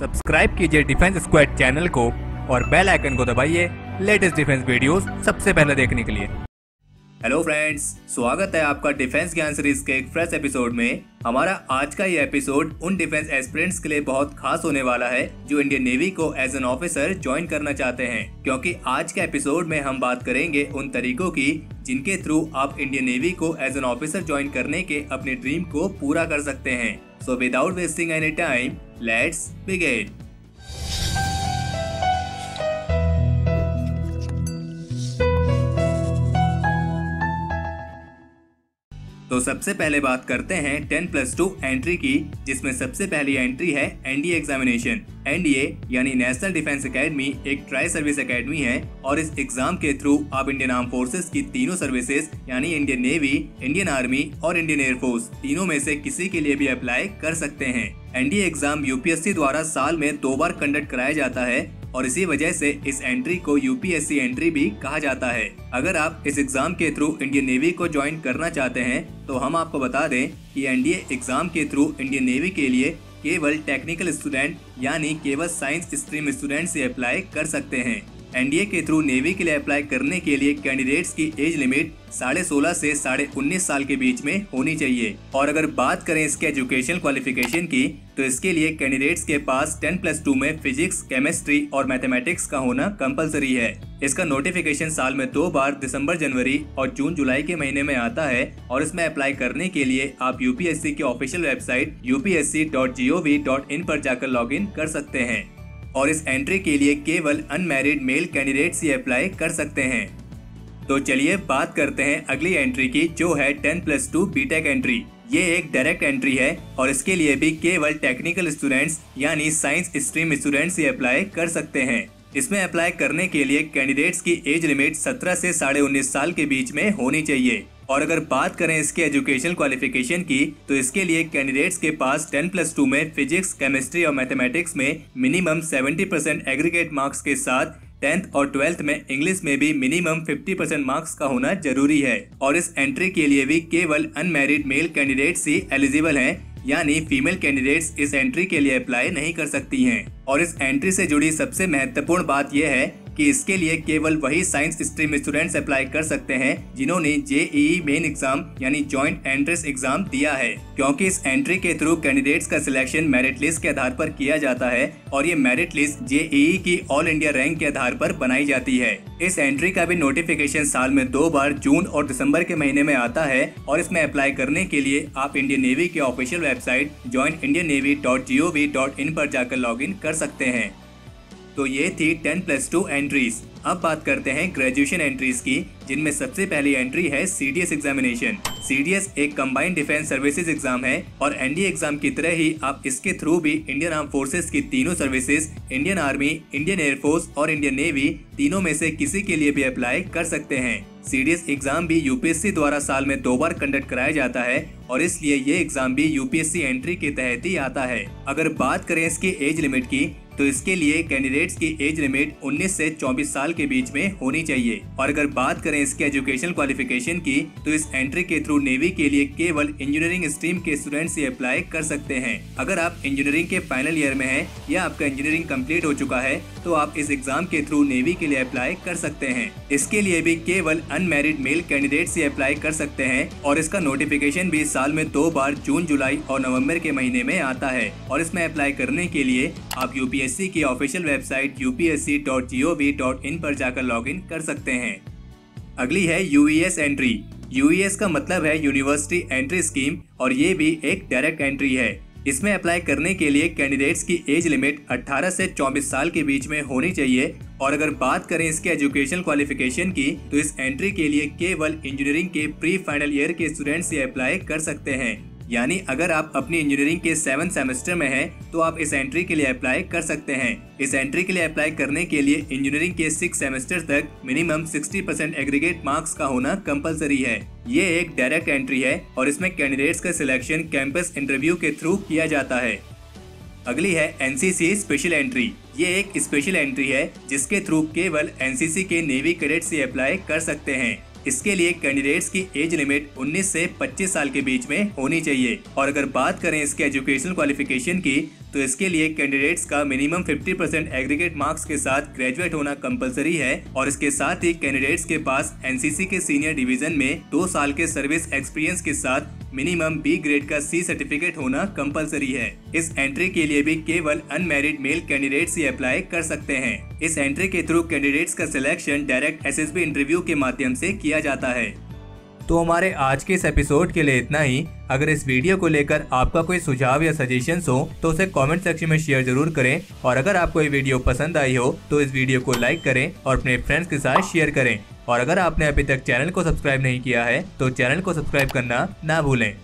Subscribe कीजिए defence squad channel को और बेल आइकन को दबाइए लेटेस्ट डिफेंस वीडियोस सबसे पहले देखने के लिए। हेलो फ्रेंड्स, स्वागत है आपका डिफेंस ज्ञान सीरीज़ के एक फ्रेश एपिसोड में। हमारा आज का ये एपिसोड उन डिफेंस एस्पिरेंट्स के लिए बहुत खास होने वाला है, जो इंडियन नेवी को एज एन ऑफिसर ज्वाइन करना चाहते हैं। क्योंकि आज के एपिसोड में हम बात करेंगे उन तरीकों की, जिनके थ्रू आप इंडियन नेवी को एज एन ऑफिसर ज्वाइन करने के अपने ड्रीम को पूरा कर सकते हैं। So without wasting any time Let's begin. तो सबसे पहले बात करते हैं टेन प्लस टू एंट्री की, जिसमें सबसे पहली एंट्री है एनडीए एग्जामिनेशन एनडीए यानी नेशनल डिफेंस एकेडमी एक ट्राई सर्विस एकेडमी है और इस एग्ज़ाम के थ्रू आप इंडियन आर्म फोर्सेस की तीनों सर्विसेज़ यानी इंडियन नेवी इंडियन आर्मी और इंडियन एयरफोर्स तीनों में से किसी के लिए भी अप्लाई कर सकते हैं। एनडीए एग्ज़ाम यूपीएससी द्वारा साल में दो बार कंडक्ट कराया जाता है। और इसी वजह से इस एंट्री को यूपीएससी एंट्री भी कहा जाता है। अगर आप इस एग्ज़ाम के थ्रू इंडियन नेवी को ज्वाइन करना चाहते हैं तो हम आपको बता दें कि एनडीए एग्ज़ाम के थ्रू इंडियन नेवी के लिए केवल टेक्निकल स्टूडेंट यानी केवल साइंस स्ट्रीम स्टूडेंट से अप्लाई कर सकते हैं। एनडीए के थ्रू नेवी के लिए अप्लाई करने के लिए कैंडिडेट्स की एज लिमिट साढ़े सोलह से साढ़े उन्नीस साल के बीच में होनी चाहिए। और अगर बात करें इसके एजुकेशन क्वालिफिकेशन की तो इसके लिए कैंडिडेट्स के पास 10 प्लस टू में फिजिक्स केमिस्ट्री और मैथमेटिक्स का होना कंपलसरी है। इसका नोटिफिकेशन साल में दो बार दिसंबर, जनवरी और जून, जुलाई के महीने में आता है और इसमें अप्लाई करने के लिए आप यूपीएससी की ऑफिशियल वेबसाइट यूपीएससी.gov.in पर जाकर लॉगिन कर सकते हैं। और इस एंट्री के लिए केवल अनमेरिड मेल कैंडिडेट्स ही अप्लाई कर सकते हैं। तो चलिए बात करते हैं अगली एंट्री की, जो है ten plus two B Tech entry ये एक डायरेक्ट एंट्री है और इसके लिए भी केवल टेक्निकल स्टूडेंट्स यानी साइंस स्ट्रीम स्टूडेंट्स ही अप्लाई कर सकते हैं। इसमें अप्लाई करने के लिए कैंडिडेट्स की एज लिमिट 17 से साढ़े उन्नीस साल के बीच में होनी चाहिए। और अगर बात करें इसके एजुकेशन क्वालिफिकेशन की तो इसके लिए कैंडिडेट्स के पास 10 प्लस टू में फिजिक्स केमिस्ट्री और मैथमेटिक्स में मिनिमम 70 परसेंट एग्रीगेट मार्क्स के साथ टेंथ और ट्वेल्थ में इंग्लिश में भी मिनिमम 50 परसेंट मार्क्स का होना ज़रूरी है। और इस एंट्री के लिए भी केवल अनमेरिड मेल कैंडिडेट्स ही एलिजिबल हैं, यानी फीमेल कैंडिडेट्स इस एंट्री के लिए अप्लाई नहीं कर सकती हैं। और इस एंट्री से जुड़ी सबसे महत्वपूर्ण बात यह है कि इसके लिए केवल वही साइंस स्ट्रीम स्टूडेंट्स अप्लाई कर सकते हैं जिन्होंने जेईई मेन एग्ज़ाम यानी ज्वाइंट एंट्रेंस एग्ज़ाम दिया है। क्योंकि इस एंट्री के थ्रू कैंडिडेट्स का सिलेक्शन मेरिट लिस्ट के आधार पर किया जाता है और ये मेरिट लिस्ट जेईई की ऑल इंडिया रैंक के आधार पर बनाई जाती है। इस एंट्री का भी नोटिफिकेशन साल में दो बार जून और दिसंबर के महीने में आता है और इसमें अप्लाई करने के लिए आप इंडियन नेवी की official website join Indian navy dot G O V dot in पर जाकर लॉग इन कर सकते हैं। तो ये थी टेन प्लस टू एंट्रीज। अब बात करते हैं ग्रेजुएशन एंट्रीज की, जिनमें सबसे पहली एंट्री है सीडीएस एग्जामिनेशन सीडीएस एक कम्बाइंड डिफेंस सर्विसेज़ एग्ज़ाम है और एनडीए एग्ज़ाम की तरह ही आप इसके थ्रू भी इंडियन आर्म फोर्सेज की तीनों services Indian army Indian air force और इंडियन नेवी तीनों में से किसी के लिए भी अप्लाई कर सकते हैं। सीडीएस एग्ज़ाम भी यूपीएससी द्वारा साल में दो बार कंडक्ट कराया जाता है और इसलिए ये एग्ज़ाम भी यूपीएससी एंट्री के तहत ही आता है। अगर बात करें इसकी एज लिमिट की तो इसके लिए कैंडिडेट्स की एज लिमिट 19 से 24 साल के बीच में होनी चाहिए। और अगर बात करें इसके एजुकेशन क्वालिफिकेशन की तो इस एंट्री के थ्रू नेवी के लिए केवल इंजीनियरिंग स्ट्रीम के स्टूडेंट्स ही अप्लाई कर सकते हैं। अगर आप इंजीनियरिंग के फाइनल ईयर में हैं या आपका इंजीनियरिंग कंप्लीट हो चुका है तो आप इस एग्ज़ाम के थ्रू नेवी के लिए अप्लाई कर सकते हैं। इसके लिए भी केवल अनमेरिड मेल कैंडिडेट्स ही अप्लाई कर सकते हैं और इसका नोटिफिकेशन भी साल में दो बार जून, जुलाई और नवंबर के महीने में आता है। और इसमें अप्लाई करने के लिए आप यूपीएस यूपीएससी की ऑफिशियल वेबसाइट यूपीएससी.gov.in पर जाकर लॉगिन कर सकते हैं। अगली है यूईएस एंट्री यूईएस का मतलब है यूनिवर्सिटी एंट्री स्कीम और ये भी एक डायरेक्ट एंट्री है। इसमें अप्लाई करने के लिए कैंडिडेट्स की एज लिमिट 18 से 24 साल के बीच में होनी चाहिए और अगर बात करें इसके एजुकेशन क्वालिफिकेशन की तो इस एंट्री के लिए केवल इंजीनियरिंग के प्री फाइनल ईयर के स्टूडेंट्स ही अप्लाई कर सकते हैं। यानी अगर आप अपनी इंजीनियरिंग के सेवन सेमेस्टर में हैं तो आप इस एंट्री के लिए अप्लाई कर सकते हैं। इस एंट्री के लिए अप्लाई करने के लिए इंजीनियरिंग के सिक्स सेमेस्टर तक मिनिमम 60 परसेंट एग्रीगेट मार्क्स का होना कंपलसरी है। ये एक डायरेक्ट एंट्री है और इसमें कैंडिडेट्स का सिलेक्शन कैंपस इंटरव्यू के थ्रू किया जाता है। अगली है एनसीसी स्पेशल एंट्री ये एक स्पेशल एंट्री है, जिसके थ्रू केवल एनसीसी के नेवी कैडेट्स ही अप्लाई कर सकते हैं। इसके लिए कैंडिडेट्स की एज लिमिट 19 से 25 साल के बीच में होनी चाहिए। और अगर बात करें इसके एजुकेशनल क्वालिफिकेशन की तो इसके लिए कैंडिडेट्स का मिनिमम 50 परसेंट एग्रीगेट मार्क्स के साथ ग्रेजुएट होना कंपलसरी है और इसके साथ ही कैंडिडेट्स के पास एनसीसी के सीनियर डिवीज़न में दो साल के सर्विस एक्सपीरियंस के साथ मिनिमम बी ग्रेड का सी सर्टिफिकेट होना कंपलसरी है। इस एंट्री के लिए भी केवल अनमेरिड मेल कैंडिडेट्स ही अप्लाई कर सकते हैं। इस एंट्री के थ्रू कैंडिडेट्स का सिलेक्शन डायरेक्ट एसएसबी इंटरव्यू के माध्यम से किया जाता है। तो हमारे आज के इस एपिसोड के लिए इतना ही। अगर इस वीडियो को लेकर आपका कोई सुझाव या सजेशन हो तो उसे कमेंट सेक्शन में शेयर ज़रूर करें। और अगर आपको ये वीडियो पसंद आई हो तो इस वीडियो को लाइक करें और अपने फ्रेंड्स के साथ शेयर करें। और अगर आपने अभी तक चैनल को सब्सक्राइब नहीं किया है तो चैनल को सब्सक्राइब करना ना भूलें।